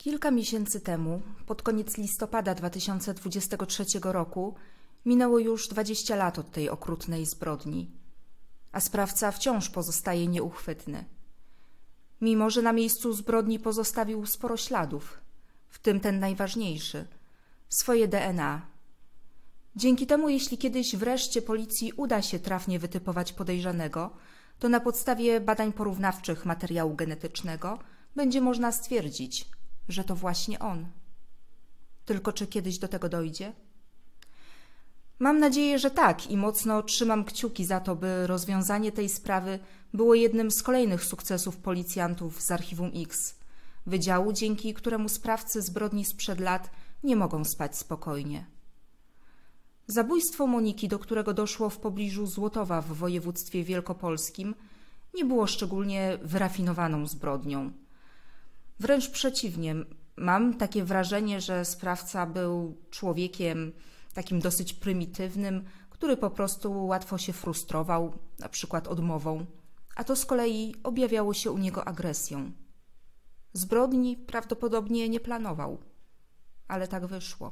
Kilka miesięcy temu, pod koniec listopada 2023 roku, minęło już 20 lat od tej okrutnej zbrodni, a sprawca wciąż pozostaje nieuchwytny. Mimo, że na miejscu zbrodni pozostawił sporo śladów, w tym ten najważniejszy swoje DNA. Dzięki temu, jeśli kiedyś wreszcie policji uda się trafnie wytypować podejrzanego, to na podstawie badań porównawczych materiału genetycznego będzie można stwierdzić, że to właśnie on. Tylko czy kiedyś do tego dojdzie? Mam nadzieję, że tak i mocno trzymam kciuki za to, by rozwiązanie tej sprawy było jednym z kolejnych sukcesów policjantów z Archiwum X, wydziału, dzięki któremu sprawcy zbrodni sprzed lat nie mogą spać spokojnie. Zabójstwo Moniki, do którego doszło w pobliżu Złotowa w województwie wielkopolskim, nie było szczególnie wyrafinowaną zbrodnią. Wręcz przeciwnie, mam takie wrażenie, że sprawca był człowiekiem takim dosyć prymitywnym, który po prostu łatwo się frustrował, na przykład odmową, a to z kolei objawiało się u niego agresją. Zbrodni prawdopodobnie nie planował, ale tak wyszło.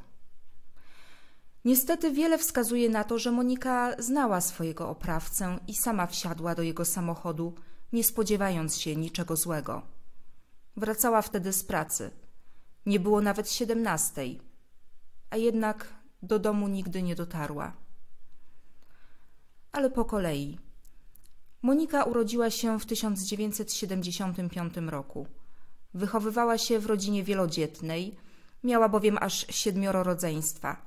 Niestety wiele wskazuje na to, że Monika znała swojego oprawcę i sama wsiadła do jego samochodu, nie spodziewając się niczego złego. Wracała wtedy z pracy. Nie było nawet siedemnastej, a jednak do domu nigdy nie dotarła. Ale po kolei. Monika urodziła się w 1975 roku. Wychowywała się w rodzinie wielodzietnej, miała bowiem aż siedmioro rodzeństwa.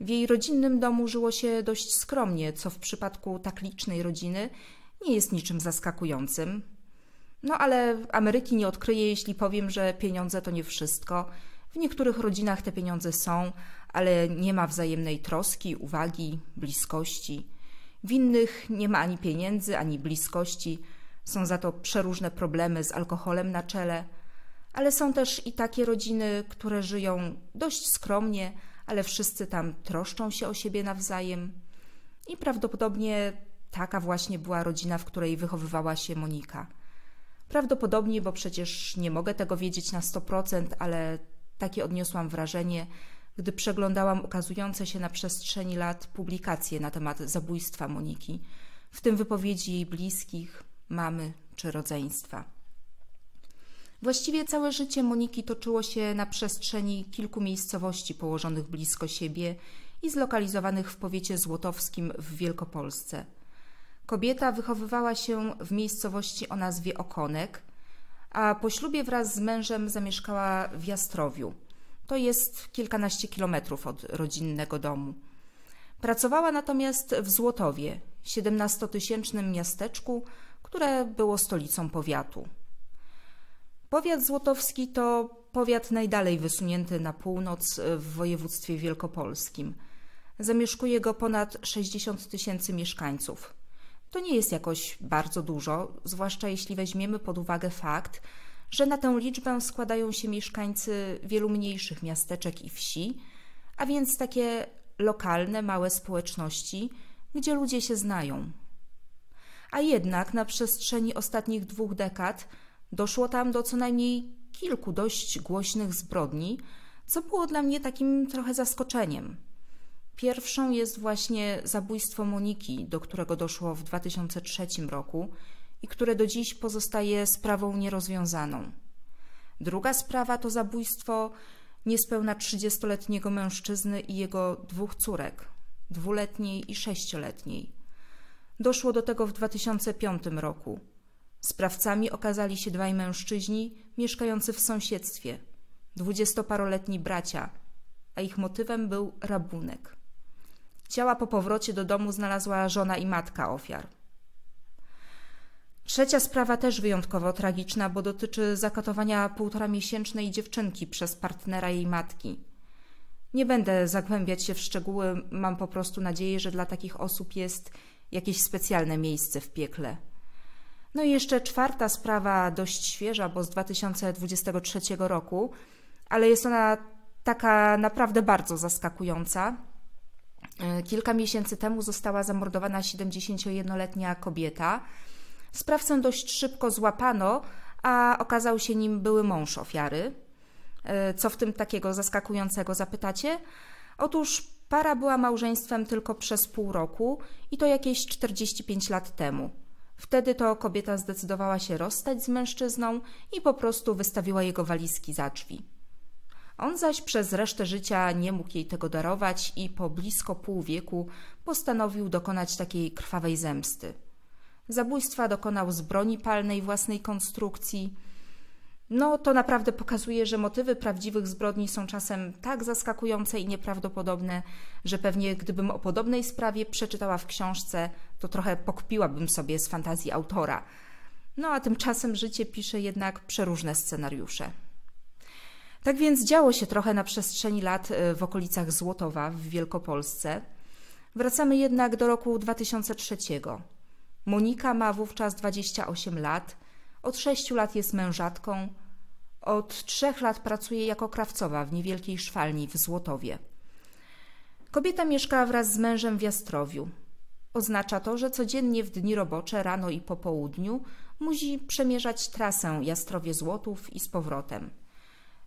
W jej rodzinnym domu żyło się dość skromnie, co w przypadku tak licznej rodziny nie jest niczym zaskakującym. No ale Ameryki nie odkryję, jeśli powiem, że pieniądze to nie wszystko. W niektórych rodzinach te pieniądze są, ale nie ma wzajemnej troski, uwagi, bliskości. W innych nie ma ani pieniędzy, ani bliskości. Są za to przeróżne problemy z alkoholem na czele. Ale są też i takie rodziny, które żyją dość skromnie, ale wszyscy tam troszczą się o siebie nawzajem. I prawdopodobnie taka właśnie była rodzina, w której wychowywała się Monika. Prawdopodobnie, bo przecież nie mogę tego wiedzieć na 100%, ale takie odniosłam wrażenie, gdy przeglądałam ukazujące się na przestrzeni lat publikacje na temat zabójstwa Moniki, w tym wypowiedzi jej bliskich, mamy czy rodzeństwa. Właściwie całe życie Moniki toczyło się na przestrzeni kilku miejscowości położonych blisko siebie i zlokalizowanych w powiecie złotowskim w Wielkopolsce. Kobieta wychowywała się w miejscowości o nazwie Okonek, a po ślubie wraz z mężem zamieszkała w Jastrowiu. To jest kilkanaście kilometrów od rodzinnego domu. Pracowała natomiast w Złotowie, siedemnastotysięcznym miasteczku, które było stolicą powiatu. Powiat złotowski to powiat najdalej wysunięty na północ w województwie wielkopolskim. Zamieszkuje go ponad 60 tysięcy mieszkańców. To nie jest jakoś bardzo dużo, zwłaszcza jeśli weźmiemy pod uwagę fakt, że na tę liczbę składają się mieszkańcy wielu mniejszych miasteczek i wsi, a więc takie lokalne, małe społeczności, gdzie ludzie się znają. A jednak na przestrzeni ostatnich dwóch dekad doszło tam do co najmniej kilku dość głośnych zbrodni, co było dla mnie takim trochę zaskoczeniem. Pierwszą jest właśnie zabójstwo Moniki, do którego doszło w 2003 roku i które do dziś pozostaje sprawą nierozwiązaną. Druga sprawa to zabójstwo niespełna 30-letniego mężczyzny i jego dwóch córek, dwuletniej i sześcioletniej. Doszło do tego w 2005 roku. Sprawcami okazali się dwaj mężczyźni mieszkający w sąsiedztwie, dwudziestoparoletni bracia, a ich motywem był rabunek. Ciała po powrocie do domu znalazła żona i matka ofiar. Trzecia sprawa też wyjątkowo tragiczna, bo dotyczy zakatowania półtora miesięcznej dziewczynki przez partnera jej matki. Nie będę zagłębiać się w szczegóły, mam po prostu nadzieję, że dla takich osób jest jakieś specjalne miejsce w piekle. No i jeszcze czwarta sprawa, dość świeża, bo z 2023 roku, ale jest ona taka naprawdę bardzo zaskakująca. E, kilka miesięcy temu została zamordowana 71-letnia kobieta. Sprawcę dość szybko złapano, a okazał się nim były mąż ofiary. E, co w tym takiego zaskakującego zapytacie? Otóż para była małżeństwem tylko przez pół roku i to jakieś 45 lat temu. Wtedy to kobieta zdecydowała się rozstać z mężczyzną i po prostu wystawiła jego walizki za drzwi. On zaś przez resztę życia nie mógł jej tego darować i po blisko pół wieku postanowił dokonać takiej krwawej zemsty. Zabójstwa dokonał z broni palnej własnej konstrukcji. No, to naprawdę pokazuje, że motywy prawdziwych zbrodni są czasem tak zaskakujące i nieprawdopodobne, że pewnie gdybym o podobnej sprawie przeczytała w książce, to trochę pokpiłabym sobie z fantazji autora. No a tymczasem życie pisze jednak przeróżne scenariusze. Tak więc działo się trochę na przestrzeni lat y, w okolicach Złotowa w Wielkopolsce. Wracamy jednak do roku 2003. Monika ma wówczas 28 lat, od 6 lat jest mężatką, od 3 lat pracuje jako krawcowa w niewielkiej szwalni w Złotowie. Kobieta mieszka wraz z mężem w Jastrowiu. Oznacza to, że codziennie w dni robocze, rano i po południu musi przemierzać trasę Jastrowie-Złotów i z powrotem.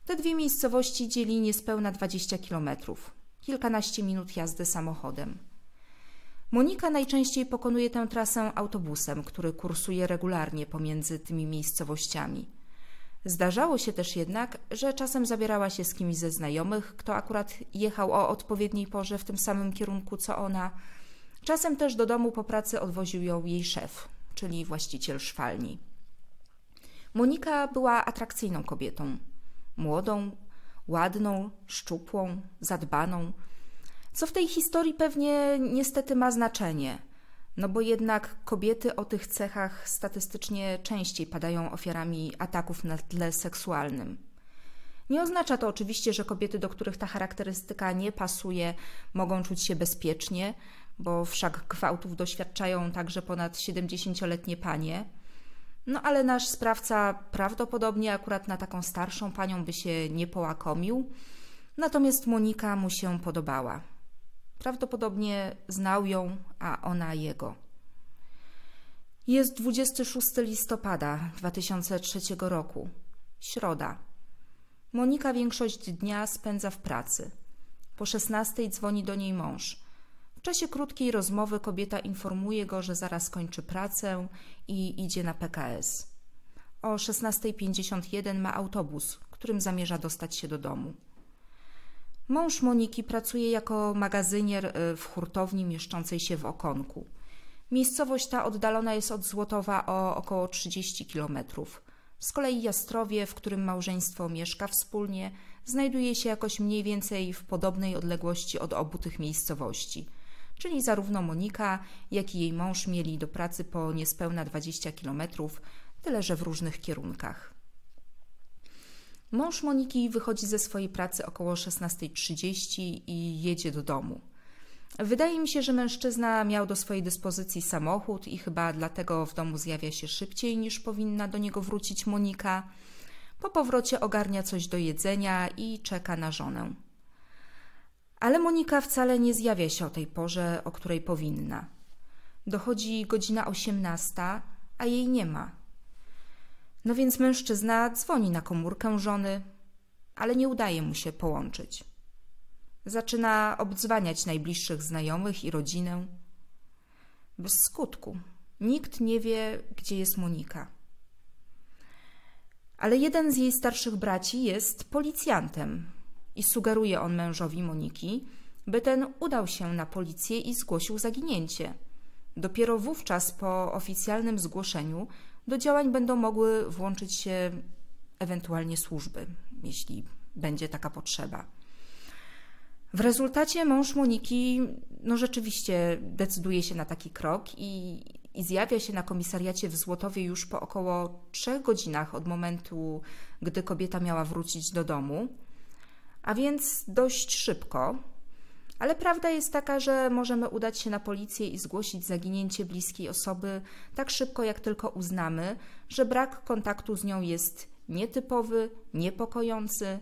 Te dwie miejscowości dzieli niespełna 20 kilometrów, kilkanaście minut jazdy samochodem. Monika najczęściej pokonuje tę trasę autobusem, który kursuje regularnie pomiędzy tymi miejscowościami. Zdarzało się też jednak, że czasem zabierała się z kimś ze znajomych, kto akurat jechał o odpowiedniej porze w tym samym kierunku co ona. Czasem też do domu po pracy odwoził ją jej szef, czyli właściciel szwalni. Monika była atrakcyjną kobietą. Młodą, ładną, szczupłą, zadbaną – co w tej historii pewnie niestety ma znaczenie, no bo jednak kobiety o tych cechach statystycznie częściej padają ofiarami ataków na tle seksualnym. Nie oznacza to oczywiście, że kobiety, do których ta charakterystyka nie pasuje, mogą czuć się bezpiecznie, bo wszak gwałtów doświadczają także ponad 70-letnie panie. No ale nasz sprawca prawdopodobnie akurat na taką starszą panią by się nie połakomił, natomiast Monika mu się podobała. Prawdopodobnie znał ją, a ona jego. Jest 26 listopada 2003 roku, środa. Monika większość dnia spędza w pracy. Po 16 dzwoni do niej mąż. W czasie krótkiej rozmowy kobieta informuje go, że zaraz kończy pracę i idzie na PKS. O 16.51 ma autobus, którym zamierza dostać się do domu. Mąż Moniki pracuje jako magazynier y, w hurtowni mieszczącej się w Okonku. Miejscowość ta oddalona jest od Złotowa o około 30 kilometrów. Z kolei Jastrowie, w którym małżeństwo mieszka wspólnie, znajduje się jakoś mniej więcej w podobnej odległości od obu tych miejscowości. Czyli zarówno Monika, jak i jej mąż mieli do pracy po niespełna 20 kilometrów, tyle że w różnych kierunkach. Mąż Moniki wychodzi ze swojej pracy około 16.30 i jedzie do domu. Wydaje mi się, że mężczyzna miał do swojej dyspozycji samochód i chyba dlatego w domu zjawia się szybciej niż powinna do niego wrócić Monika. Po powrocie ogarnia coś do jedzenia i czeka na żonę. Ale Monika wcale nie zjawia się o tej porze, o której powinna. Dochodzi godzina 18, a jej nie ma. No więc mężczyzna dzwoni na komórkę żony, ale nie udaje mu się połączyć. Zaczyna obdzwaniać najbliższych znajomych i rodzinę. Bez skutku. Nikt nie wie, gdzie jest Monika. Ale jeden z jej starszych braci jest policjantem i sugeruje on mężowi Moniki, by ten udał się na policję i zgłosił zaginięcie. Dopiero wówczas po oficjalnym zgłoszeniu do działań będą mogły włączyć się ewentualnie służby, jeśli będzie taka potrzeba. W rezultacie mąż Moniki no rzeczywiście decyduje się na taki krok i, i zjawia się na komisariacie w Złotowie już po około trzech godzinach od momentu, gdy kobieta miała wrócić do domu, a więc dość szybko, ale prawda jest taka, że możemy udać się na policję i zgłosić zaginięcie bliskiej osoby tak szybko, jak tylko uznamy, że brak kontaktu z nią jest nietypowy, niepokojący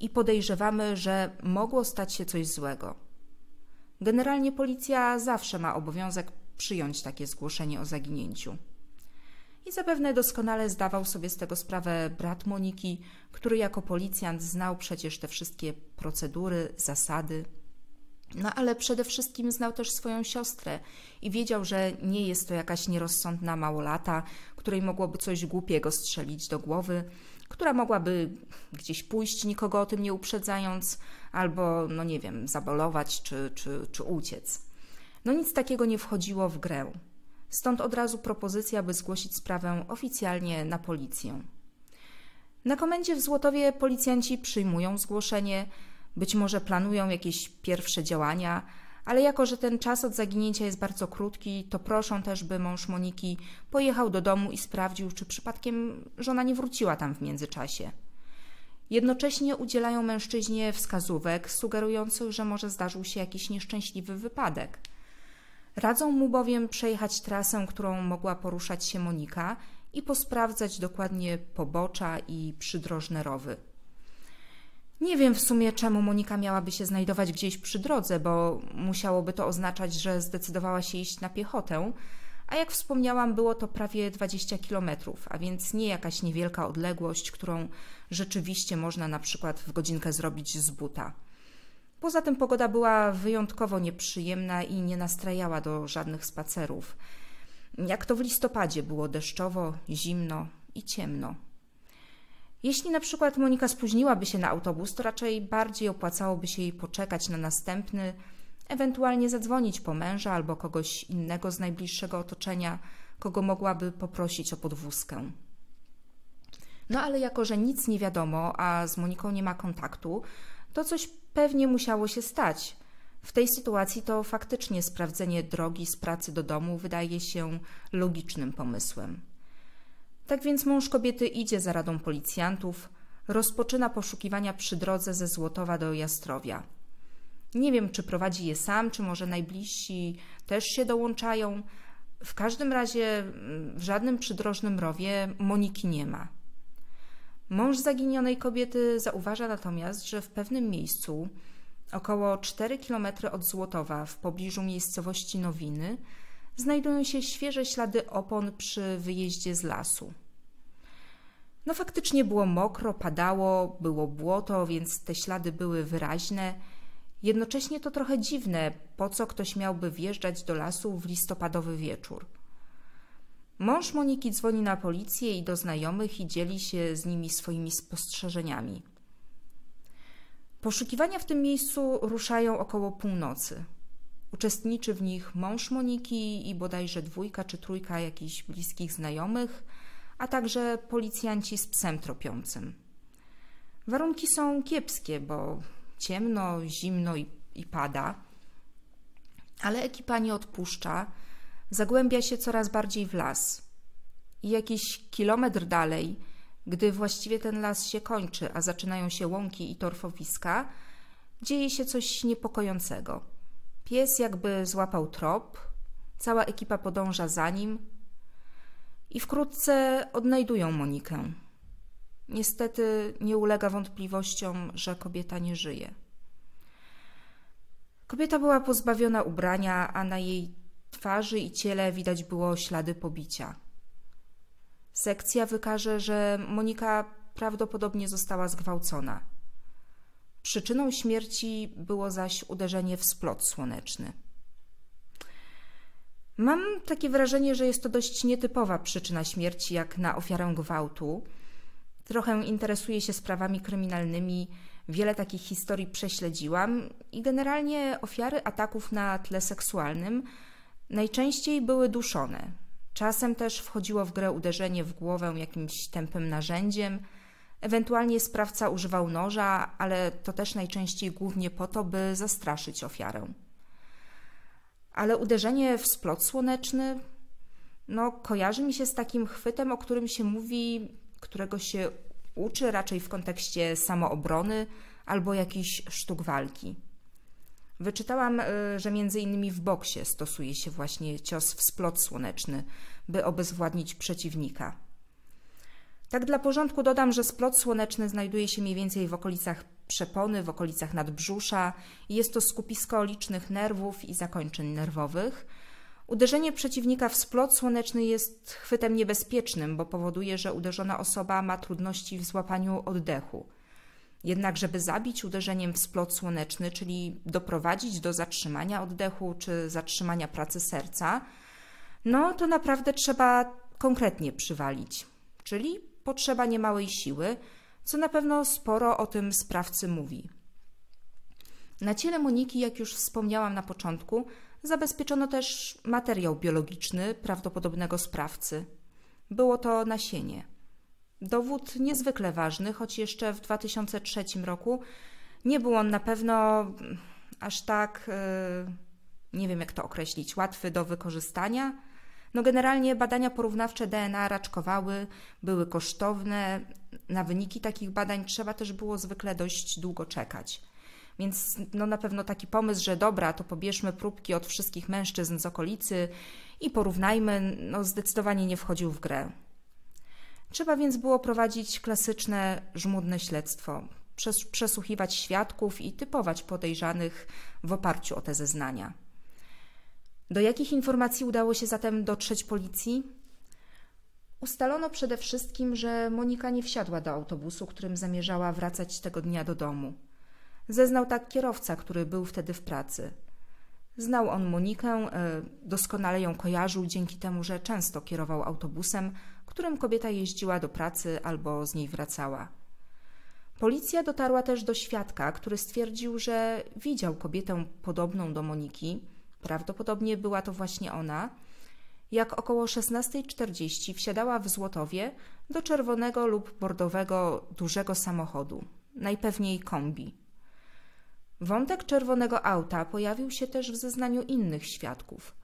i podejrzewamy, że mogło stać się coś złego. Generalnie policja zawsze ma obowiązek przyjąć takie zgłoszenie o zaginięciu. I zapewne doskonale zdawał sobie z tego sprawę brat Moniki, który jako policjant znał przecież te wszystkie procedury, zasady. No ale przede wszystkim znał też swoją siostrę i wiedział, że nie jest to jakaś nierozsądna małolata, której mogłoby coś głupiego strzelić do głowy, która mogłaby gdzieś pójść, nikogo o tym nie uprzedzając, albo, no nie wiem, zabolować czy, czy, czy uciec. No nic takiego nie wchodziło w grę. Stąd od razu propozycja, by zgłosić sprawę oficjalnie na policję. Na komendzie w Złotowie policjanci przyjmują zgłoszenie, być może planują jakieś pierwsze działania, ale jako, że ten czas od zaginięcia jest bardzo krótki, to proszą też, by mąż Moniki pojechał do domu i sprawdził, czy przypadkiem żona nie wróciła tam w międzyczasie. Jednocześnie udzielają mężczyźnie wskazówek sugerujących, że może zdarzył się jakiś nieszczęśliwy wypadek. Radzą mu bowiem przejechać trasę, którą mogła poruszać się Monika i posprawdzać dokładnie pobocza i przydrożne rowy. Nie wiem w sumie, czemu Monika miałaby się znajdować gdzieś przy drodze, bo musiałoby to oznaczać, że zdecydowała się iść na piechotę, a jak wspomniałam, było to prawie 20 kilometrów, a więc nie jakaś niewielka odległość, którą rzeczywiście można na przykład w godzinkę zrobić z buta. Poza tym pogoda była wyjątkowo nieprzyjemna i nie nastrajała do żadnych spacerów. Jak to w listopadzie było deszczowo, zimno i ciemno. Jeśli na przykład Monika spóźniłaby się na autobus, to raczej bardziej opłacałoby się jej poczekać na następny, ewentualnie zadzwonić po męża albo kogoś innego z najbliższego otoczenia, kogo mogłaby poprosić o podwózkę. No ale jako, że nic nie wiadomo, a z Moniką nie ma kontaktu, to coś pewnie musiało się stać. W tej sytuacji to faktycznie sprawdzenie drogi z pracy do domu wydaje się logicznym pomysłem. Tak więc mąż kobiety idzie za radą policjantów, rozpoczyna poszukiwania przy drodze ze Złotowa do Jastrowia. Nie wiem, czy prowadzi je sam, czy może najbliżsi też się dołączają. W każdym razie w żadnym przydrożnym rowie Moniki nie ma. Mąż zaginionej kobiety zauważa natomiast, że w pewnym miejscu, około 4 km od Złotowa, w pobliżu miejscowości Nowiny, znajdują się świeże ślady opon przy wyjeździe z lasu. No faktycznie było mokro, padało, było błoto, więc te ślady były wyraźne. Jednocześnie to trochę dziwne, po co ktoś miałby wjeżdżać do lasu w listopadowy wieczór. Mąż Moniki dzwoni na policję i do znajomych i dzieli się z nimi swoimi spostrzeżeniami. Poszukiwania w tym miejscu ruszają około północy. Uczestniczy w nich mąż Moniki i bodajże dwójka czy trójka jakichś bliskich znajomych, a także policjanci z psem tropiącym. Warunki są kiepskie, bo ciemno, zimno i, i pada, ale ekipa nie odpuszcza, zagłębia się coraz bardziej w las. I jakiś kilometr dalej, gdy właściwie ten las się kończy, a zaczynają się łąki i torfowiska, dzieje się coś niepokojącego. Pies jakby złapał trop, cała ekipa podąża za nim i wkrótce odnajdują Monikę. Niestety nie ulega wątpliwościom, że kobieta nie żyje. Kobieta była pozbawiona ubrania, a na jej twarzy i ciele widać było ślady pobicia. Sekcja wykaże, że Monika prawdopodobnie została zgwałcona. Przyczyną śmierci było zaś uderzenie w splot słoneczny. Mam takie wrażenie, że jest to dość nietypowa przyczyna śmierci, jak na ofiarę gwałtu. Trochę interesuję się sprawami kryminalnymi, wiele takich historii prześledziłam i generalnie ofiary ataków na tle seksualnym najczęściej były duszone. Czasem też wchodziło w grę uderzenie w głowę jakimś tępym narzędziem. Ewentualnie sprawca używał noża, ale to też najczęściej głównie po to, by zastraszyć ofiarę. Ale uderzenie w splot słoneczny, no, kojarzy mi się z takim chwytem, o którym się mówi, którego się uczy raczej w kontekście samoobrony albo jakichś sztuk walki. Wyczytałam, y, że między innymi w boksie stosuje się właśnie cios w splot słoneczny, by obezwładnić przeciwnika. Tak dla porządku dodam, że splot słoneczny znajduje się mniej więcej w okolicach przepony, w okolicach nadbrzusza i jest to skupisko licznych nerwów i zakończeń nerwowych. Uderzenie przeciwnika w splot słoneczny jest chwytem niebezpiecznym, bo powoduje, że uderzona osoba ma trudności w złapaniu oddechu. Jednak, żeby zabić uderzeniem w splot słoneczny, czyli doprowadzić do zatrzymania oddechu czy zatrzymania pracy serca, no to naprawdę trzeba konkretnie przywalić, czyli potrzeba niemałej siły, co na pewno sporo o tym sprawcy mówi. Na ciele Moniki, jak już wspomniałam na początku, zabezpieczono też materiał biologiczny prawdopodobnego sprawcy. Było to nasienie. Dowód niezwykle ważny, choć jeszcze w 2003 roku nie był on na pewno aż tak, e, nie wiem jak to określić, łatwy do wykorzystania. No generalnie badania porównawcze DNA raczkowały, były kosztowne. Na wyniki takich badań trzeba też było zwykle dość długo czekać. Więc no na pewno taki pomysł, że dobra, to pobierzmy próbki od wszystkich mężczyzn z okolicy i porównajmy, no zdecydowanie nie wchodził w grę. Trzeba więc było prowadzić klasyczne, żmudne śledztwo, przesłuchiwać świadków i typować podejrzanych w oparciu o te zeznania. Do jakich informacji udało się zatem dotrzeć policji? Ustalono przede wszystkim, że Monika nie wsiadła do autobusu, którym zamierzała wracać tego dnia do domu. Zeznał tak kierowca, który był wtedy w pracy. Znał on Monikę, e, doskonale ją kojarzył dzięki temu, że często kierował autobusem, którym kobieta jeździła do pracy albo z niej wracała. Policja dotarła też do świadka, który stwierdził, że widział kobietę podobną do Moniki, prawdopodobnie była to właśnie ona, jak około 16.40 wsiadała w Złotowie do czerwonego lub bordowego dużego samochodu, najpewniej kombi. Wątek czerwonego auta pojawił się też w zeznaniu innych świadków.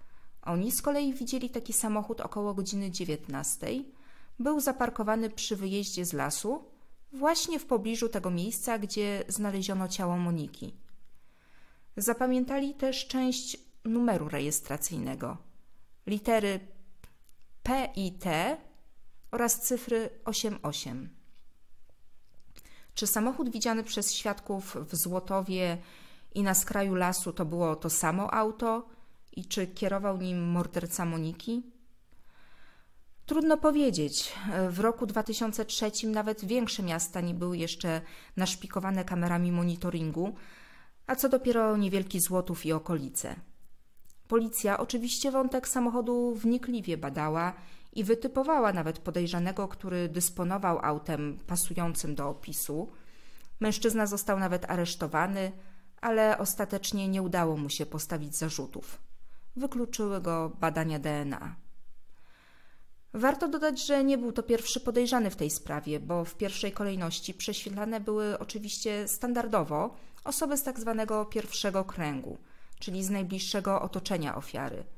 Oni z kolei widzieli taki samochód około godziny 19. Był zaparkowany przy wyjeździe z lasu, właśnie w pobliżu tego miejsca, gdzie znaleziono ciało Moniki. Zapamiętali też część numeru rejestracyjnego, litery P i T oraz cyfry 88. Czy samochód widziany przez świadków w Złotowie i na skraju lasu to było to samo auto i czy kierował nim morderca Moniki? Trudno powiedzieć. W roku 2003 nawet większe miasta nie były jeszcze naszpikowane kamerami monitoringu, a co dopiero niewielki Złotów i okolice. Policja oczywiście wątek samochodu wnikliwie badała i wytypowała nawet podejrzanego, który dysponował autem pasującym do opisu. Mężczyzna został nawet aresztowany, ale ostatecznie nie udało mu się postawić zarzutów. Wykluczyły go badania DNA. Warto dodać, że nie był to pierwszy podejrzany w tej sprawie, bo w pierwszej kolejności prześwietlane były oczywiście standardowo osoby z tak zwanego pierwszego kręgu, czyli z najbliższego otoczenia ofiary –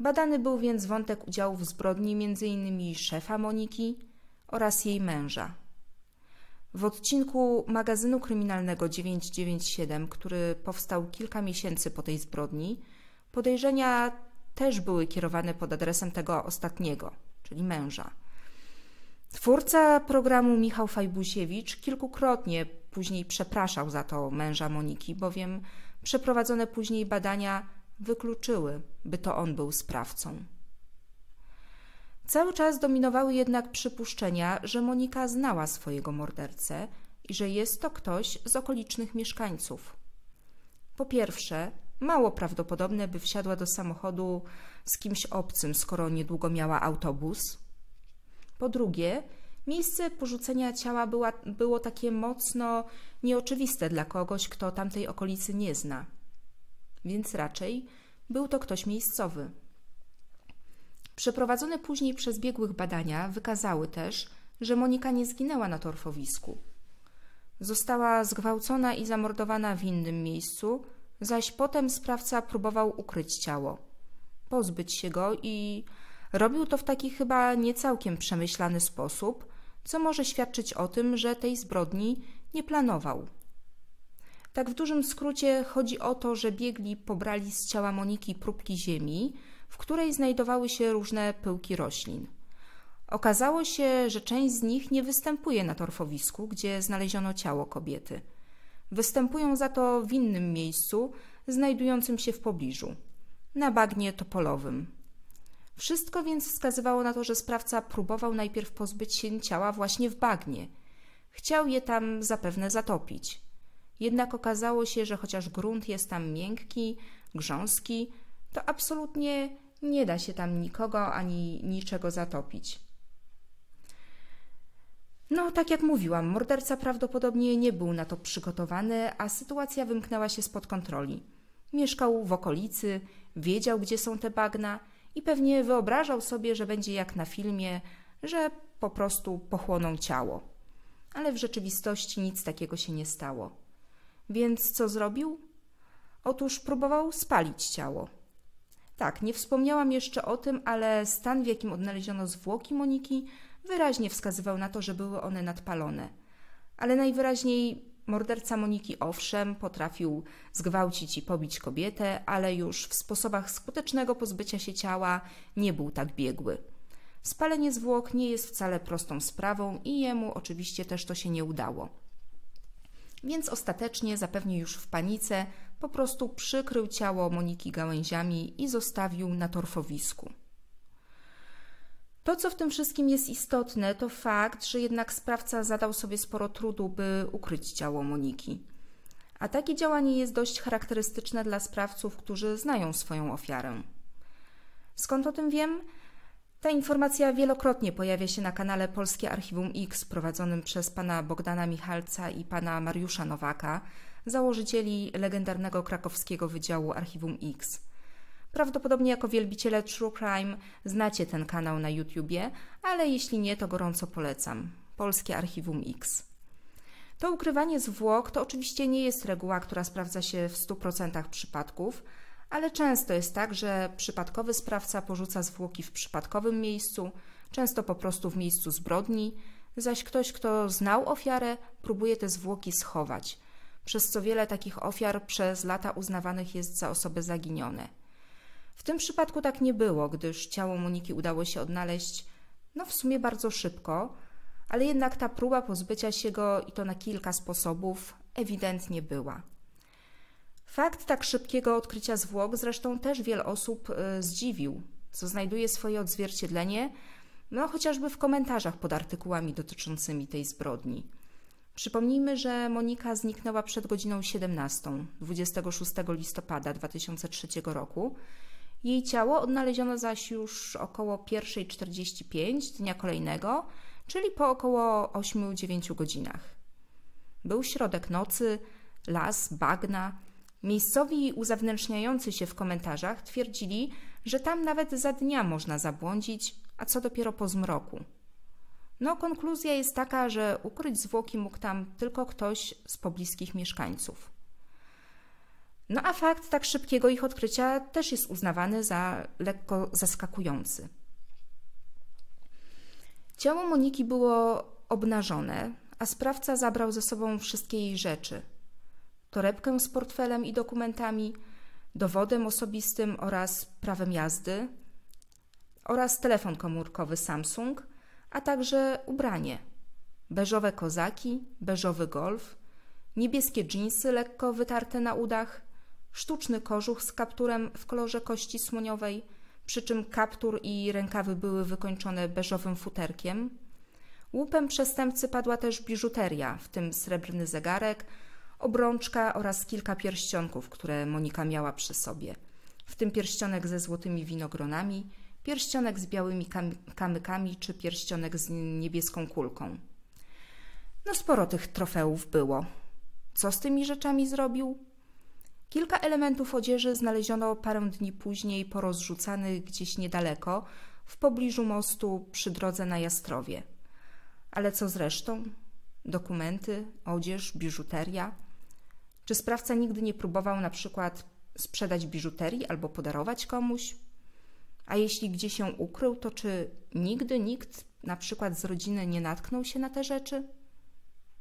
Badany był więc wątek udziału w zbrodni m.in. szefa Moniki oraz jej męża. W odcinku magazynu kryminalnego 997, który powstał kilka miesięcy po tej zbrodni, podejrzenia też były kierowane pod adresem tego ostatniego, czyli męża. Twórca programu Michał Fajbusiewicz kilkukrotnie później przepraszał za to męża Moniki, bowiem przeprowadzone później badania wykluczyły, by to on był sprawcą. Cały czas dominowały jednak przypuszczenia, że Monika znała swojego mordercę i że jest to ktoś z okolicznych mieszkańców. Po pierwsze, mało prawdopodobne, by wsiadła do samochodu z kimś obcym, skoro niedługo miała autobus. Po drugie, miejsce porzucenia ciała była, było takie mocno nieoczywiste dla kogoś, kto tamtej okolicy nie zna więc raczej był to ktoś miejscowy. Przeprowadzone później przez biegłych badania wykazały też, że Monika nie zginęła na torfowisku. Została zgwałcona i zamordowana w innym miejscu, zaś potem sprawca próbował ukryć ciało, pozbyć się go i robił to w taki chyba niecałkiem przemyślany sposób, co może świadczyć o tym, że tej zbrodni nie planował. Tak w dużym skrócie chodzi o to, że biegli pobrali z ciała Moniki próbki ziemi, w której znajdowały się różne pyłki roślin. Okazało się, że część z nich nie występuje na torfowisku, gdzie znaleziono ciało kobiety. Występują za to w innym miejscu, znajdującym się w pobliżu. na bagnie topolowym. Wszystko więc wskazywało na to, że sprawca próbował najpierw pozbyć się ciała właśnie w bagnie. Chciał je tam zapewne zatopić. Jednak okazało się, że chociaż grunt jest tam miękki, grząski, to absolutnie nie da się tam nikogo ani niczego zatopić. No, tak jak mówiłam, morderca prawdopodobnie nie był na to przygotowany, a sytuacja wymknęła się spod kontroli. Mieszkał w okolicy, wiedział, gdzie są te bagna i pewnie wyobrażał sobie, że będzie jak na filmie, że po prostu pochłoną ciało. Ale w rzeczywistości nic takiego się nie stało. Więc co zrobił? Otóż próbował spalić ciało. Tak, nie wspomniałam jeszcze o tym, ale stan, w jakim odnaleziono zwłoki Moniki, wyraźnie wskazywał na to, że były one nadpalone. Ale najwyraźniej morderca Moniki owszem potrafił zgwałcić i pobić kobietę, ale już w sposobach skutecznego pozbycia się ciała nie był tak biegły. Spalenie zwłok nie jest wcale prostą sprawą i jemu oczywiście też to się nie udało. Więc ostatecznie, zapewnie już w panice, po prostu przykrył ciało Moniki gałęziami i zostawił na torfowisku. To, co w tym wszystkim jest istotne, to fakt, że jednak sprawca zadał sobie sporo trudu, by ukryć ciało Moniki. A takie działanie jest dość charakterystyczne dla sprawców, którzy znają swoją ofiarę. Skąd o tym wiem? Ta informacja wielokrotnie pojawia się na kanale Polskie Archiwum X prowadzonym przez pana Bogdana Michalca i pana Mariusza Nowaka, założycieli legendarnego krakowskiego Wydziału Archiwum X. Prawdopodobnie jako wielbiciele True Crime znacie ten kanał na YouTubie, ale jeśli nie, to gorąco polecam. Polskie Archiwum X. To ukrywanie zwłok to oczywiście nie jest reguła, która sprawdza się w 100% przypadków, ale często jest tak, że przypadkowy sprawca porzuca zwłoki w przypadkowym miejscu, często po prostu w miejscu zbrodni, zaś ktoś, kto znał ofiarę, próbuje te zwłoki schować, przez co wiele takich ofiar przez lata uznawanych jest za osoby zaginione. W tym przypadku tak nie było, gdyż ciało Moniki udało się odnaleźć no w sumie bardzo szybko, ale jednak ta próba pozbycia się go i to na kilka sposobów ewidentnie była. Fakt tak szybkiego odkrycia zwłok zresztą też wiele osób y, zdziwił, co znajduje swoje odzwierciedlenie no chociażby w komentarzach pod artykułami dotyczącymi tej zbrodni. Przypomnijmy, że Monika zniknęła przed godziną 17, 26 listopada 2003 roku jej ciało odnaleziono zaś już około 1.45 dnia kolejnego, czyli po około 8-9 godzinach. Był środek nocy, las, bagna. Miejscowi uzewnętrzniający się w komentarzach twierdzili, że tam nawet za dnia można zabłądzić, a co dopiero po zmroku. No, konkluzja jest taka, że ukryć zwłoki mógł tam tylko ktoś z pobliskich mieszkańców. No a fakt tak szybkiego ich odkrycia też jest uznawany za lekko zaskakujący. Ciało Moniki było obnażone, a sprawca zabrał ze sobą wszystkie jej rzeczy: torebkę z portfelem i dokumentami, dowodem osobistym oraz prawem jazdy, oraz telefon komórkowy Samsung, a także ubranie: beżowe kozaki, beżowy golf, niebieskie dżinsy lekko wytarte na udach sztuczny kożuch z kapturem w kolorze kości słoniowej, przy czym kaptur i rękawy były wykończone beżowym futerkiem. Łupem przestępcy padła też biżuteria, w tym srebrny zegarek, obrączka oraz kilka pierścionków, które Monika miała przy sobie, w tym pierścionek ze złotymi winogronami, pierścionek z białymi kam kamykami czy pierścionek z niebieską kulką. No sporo tych trofeów było. Co z tymi rzeczami zrobił? Kilka elementów odzieży znaleziono parę dni później porozrzucanych gdzieś niedaleko, w pobliżu mostu przy drodze na Jastrowie. Ale co z resztą? Dokumenty, odzież, biżuteria? Czy sprawca nigdy nie próbował na przykład sprzedać biżuterii albo podarować komuś? A jeśli gdzieś się ukrył, to czy nigdy nikt, na przykład z rodziny, nie natknął się na te rzeczy?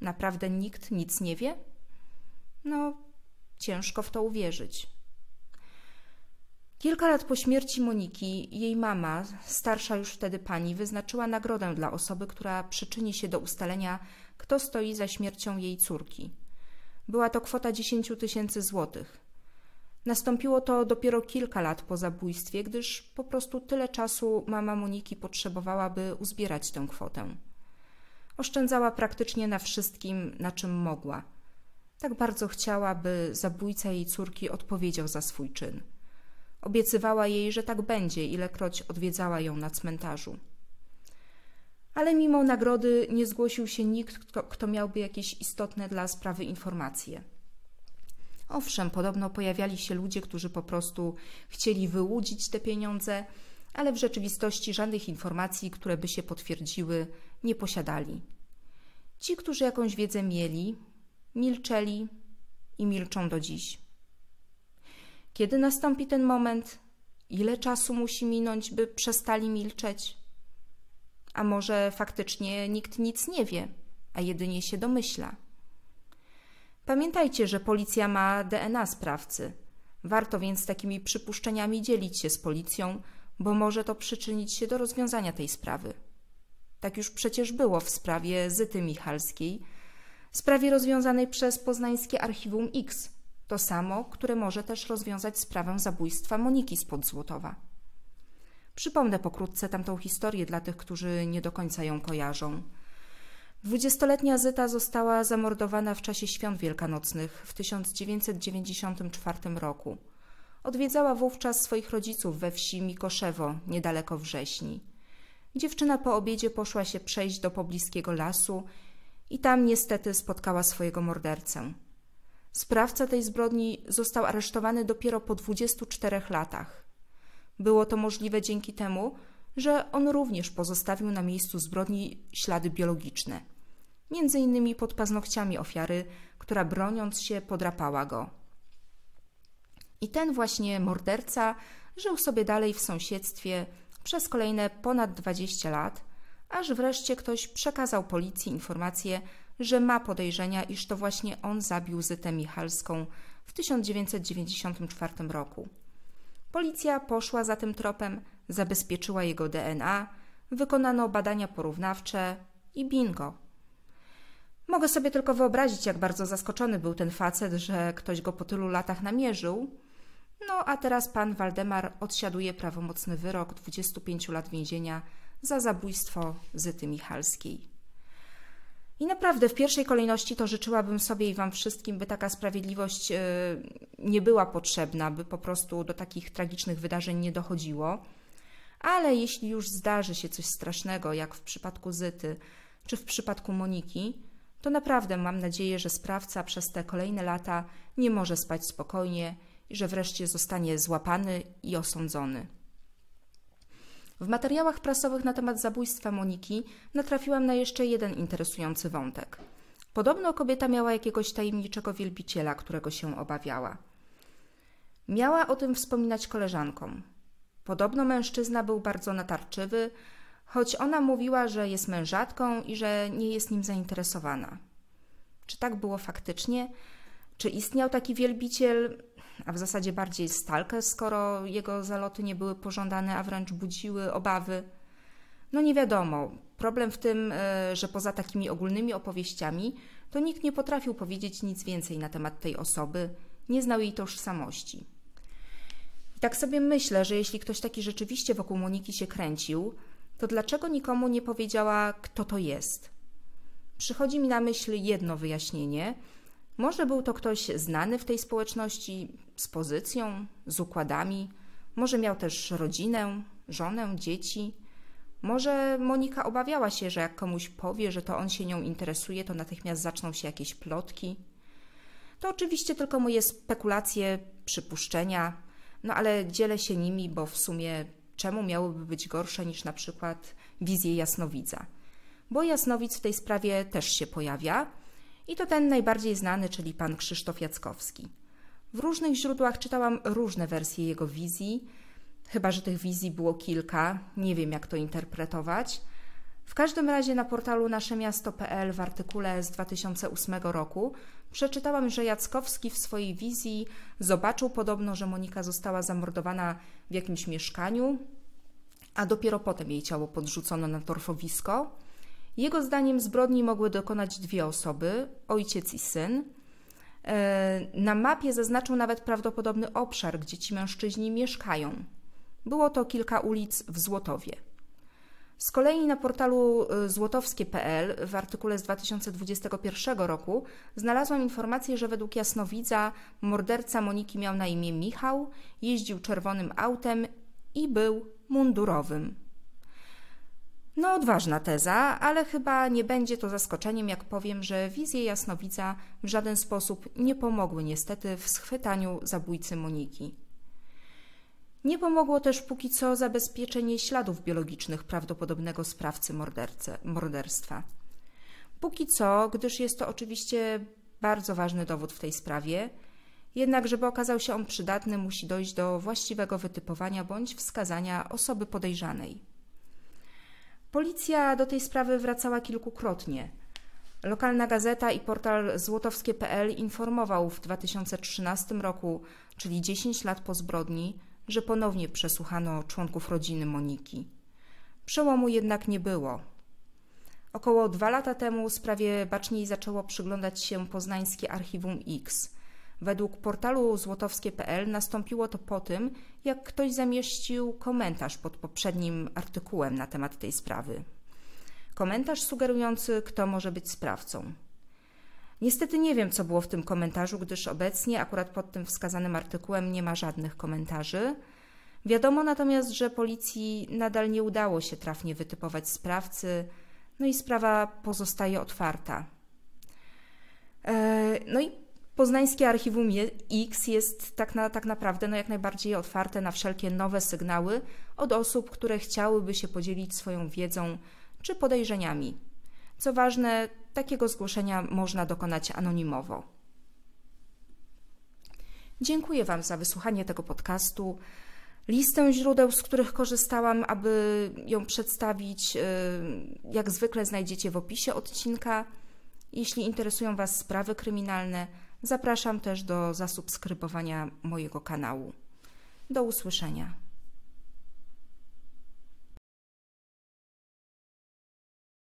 Naprawdę nikt nic nie wie? No, Ciężko w to uwierzyć. Kilka lat po śmierci Moniki, jej mama, starsza już wtedy pani, wyznaczyła nagrodę dla osoby, która przyczyni się do ustalenia, kto stoi za śmiercią jej córki. Była to kwota 10 tysięcy złotych. Nastąpiło to dopiero kilka lat po zabójstwie, gdyż po prostu tyle czasu mama Moniki potrzebowała, by uzbierać tę kwotę. Oszczędzała praktycznie na wszystkim, na czym mogła. Tak bardzo chciała, by zabójca jej córki odpowiedział za swój czyn. Obiecywała jej, że tak będzie, ilekroć odwiedzała ją na cmentarzu. Ale mimo nagrody nie zgłosił się nikt, kto, kto miałby jakieś istotne dla sprawy informacje. Owszem, podobno pojawiali się ludzie, którzy po prostu chcieli wyłudzić te pieniądze, ale w rzeczywistości żadnych informacji, które by się potwierdziły, nie posiadali. Ci, którzy jakąś wiedzę mieli, milczeli i milczą do dziś. Kiedy nastąpi ten moment? Ile czasu musi minąć, by przestali milczeć? A może faktycznie nikt nic nie wie, a jedynie się domyśla? Pamiętajcie, że policja ma DNA sprawcy. Warto więc takimi przypuszczeniami dzielić się z policją, bo może to przyczynić się do rozwiązania tej sprawy. Tak już przecież było w sprawie Zyty Michalskiej, sprawie rozwiązanej przez poznańskie Archiwum X, to samo, które może też rozwiązać sprawę zabójstwa Moniki spod Złotowa. Przypomnę pokrótce tamtą historię dla tych, którzy nie do końca ją kojarzą. Dwudziestoletnia Zyta została zamordowana w czasie świąt wielkanocnych w 1994 roku. Odwiedzała wówczas swoich rodziców we wsi Mikoszewo, niedaleko Wrześni. Dziewczyna po obiedzie poszła się przejść do pobliskiego lasu i tam niestety spotkała swojego mordercę. Sprawca tej zbrodni został aresztowany dopiero po 24 latach. Było to możliwe dzięki temu, że on również pozostawił na miejscu zbrodni ślady biologiczne, między innymi pod paznokciami ofiary, która broniąc się podrapała go. I ten właśnie morderca żył sobie dalej w sąsiedztwie przez kolejne ponad 20 lat, aż wreszcie ktoś przekazał policji informację, że ma podejrzenia, iż to właśnie on zabił Zytę Michalską w 1994 roku. Policja poszła za tym tropem, zabezpieczyła jego DNA, wykonano badania porównawcze i bingo. Mogę sobie tylko wyobrazić, jak bardzo zaskoczony był ten facet, że ktoś go po tylu latach namierzył. No a teraz pan Waldemar odsiaduje prawomocny wyrok 25 lat więzienia za zabójstwo Zyty Michalskiej. I naprawdę w pierwszej kolejności to życzyłabym sobie i Wam wszystkim, by taka sprawiedliwość e, nie była potrzebna, by po prostu do takich tragicznych wydarzeń nie dochodziło. Ale jeśli już zdarzy się coś strasznego, jak w przypadku Zyty czy w przypadku Moniki, to naprawdę mam nadzieję, że sprawca przez te kolejne lata nie może spać spokojnie i że wreszcie zostanie złapany i osądzony. W materiałach prasowych na temat zabójstwa Moniki natrafiłam na jeszcze jeden interesujący wątek. Podobno kobieta miała jakiegoś tajemniczego wielbiciela, którego się obawiała. Miała o tym wspominać koleżankom. Podobno mężczyzna był bardzo natarczywy, choć ona mówiła, że jest mężatką i że nie jest nim zainteresowana. Czy tak było faktycznie? Czy istniał taki wielbiciel? A w zasadzie bardziej stalkę, skoro jego zaloty nie były pożądane, a wręcz budziły obawy. No nie wiadomo. Problem w tym, e, że poza takimi ogólnymi opowieściami, to nikt nie potrafił powiedzieć nic więcej na temat tej osoby, nie znał jej tożsamości. I tak sobie myślę, że jeśli ktoś taki rzeczywiście wokół Moniki się kręcił, to dlaczego nikomu nie powiedziała, kto to jest? Przychodzi mi na myśl jedno wyjaśnienie – może był to ktoś znany w tej społeczności, z pozycją, z układami, może miał też rodzinę, żonę, dzieci. Może Monika obawiała się, że jak komuś powie, że to on się nią interesuje, to natychmiast zaczną się jakieś plotki. To oczywiście tylko moje spekulacje, przypuszczenia, no ale dzielę się nimi, bo w sumie czemu miałyby być gorsze niż na przykład wizje jasnowidza? Bo jasnowic w tej sprawie też się pojawia i to ten najbardziej znany, czyli pan Krzysztof Jackowski. W różnych źródłach czytałam różne wersje jego wizji, chyba że tych wizji było kilka, nie wiem jak to interpretować. W każdym razie na portalu naszemiasto.pl w artykule z 2008 roku przeczytałam, że Jackowski w swojej wizji zobaczył podobno, że Monika została zamordowana w jakimś mieszkaniu, a dopiero potem jej ciało podrzucono na torfowisko. Jego zdaniem zbrodni mogły dokonać dwie osoby, ojciec i syn. E, na mapie zaznaczył nawet prawdopodobny obszar, gdzie ci mężczyźni mieszkają. Było to kilka ulic w Złotowie. Z kolei na portalu y, złotowskie.pl w artykule z 2021 roku znalazłam informację, że według jasnowidza morderca Moniki miał na imię Michał, jeździł czerwonym autem i był mundurowym. No, odważna teza, ale chyba nie będzie to zaskoczeniem, jak powiem, że wizje jasnowidza w żaden sposób nie pomogły niestety w schwytaniu zabójcy Moniki. Nie pomogło też póki co zabezpieczenie śladów biologicznych prawdopodobnego sprawcy morderstwa. Póki co, gdyż jest to oczywiście bardzo ważny dowód w tej sprawie, jednak żeby okazał się on przydatny, musi dojść do właściwego wytypowania bądź wskazania osoby podejrzanej. Policja do tej sprawy wracała kilkukrotnie. Lokalna gazeta i portal złotowskie.pl informował w 2013 roku, czyli 10 lat po zbrodni, że ponownie przesłuchano członków rodziny Moniki. Przełomu jednak nie było. Około dwa lata temu sprawie baczniej zaczęło przyglądać się poznańskie Archiwum X. Według portalu złotowskie.pl nastąpiło to po tym, jak ktoś zamieścił komentarz pod poprzednim artykułem na temat tej sprawy. Komentarz sugerujący, kto może być sprawcą. Niestety nie wiem, co było w tym komentarzu, gdyż obecnie, akurat pod tym wskazanym artykułem, nie ma żadnych komentarzy. Wiadomo natomiast, że policji nadal nie udało się trafnie wytypować sprawcy, no i sprawa pozostaje otwarta. E, no i Poznańskie Archiwum X jest tak, na, tak naprawdę no jak najbardziej otwarte na wszelkie nowe sygnały od osób, które chciałyby się podzielić swoją wiedzą czy podejrzeniami. Co ważne, takiego zgłoszenia można dokonać anonimowo. Dziękuję Wam za wysłuchanie tego podcastu. Listę źródeł, z których korzystałam, aby ją przedstawić, y, jak zwykle znajdziecie w opisie odcinka. Jeśli interesują Was sprawy kryminalne, zapraszam też do zasubskrybowania mojego kanału. Do usłyszenia.